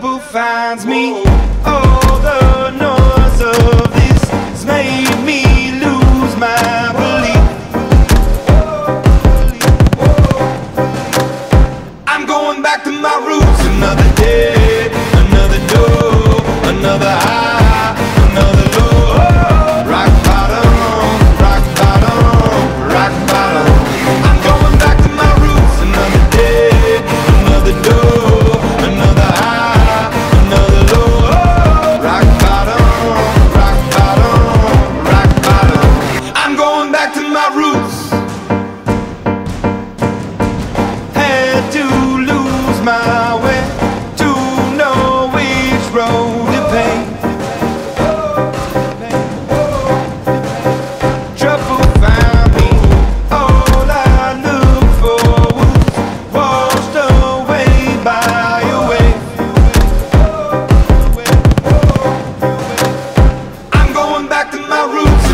trouble finds me. All the noise of this has made me lose my belief. I'm going back to my roots another day. my way to know which road to. Trouble found me. All I for washed away by. I'm going back to my roots.